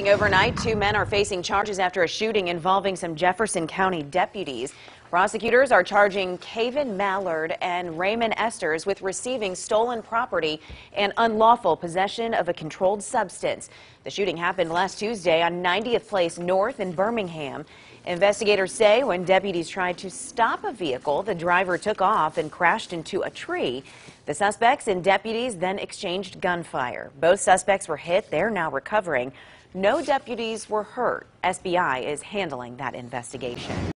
Overnight, two men are facing charges after a shooting involving some Jefferson County deputies. Prosecutors are charging Caven Mallard and Raymond Esters with receiving stolen property and unlawful possession of a controlled substance. The shooting happened last Tuesday on 90th Place North in Birmingham. Investigators say when deputies tried to stop a vehicle, the driver took off and crashed into a tree. The suspects and deputies then exchanged gunfire. Both suspects were hit. They're now recovering. No deputies were hurt. SBI is handling that investigation.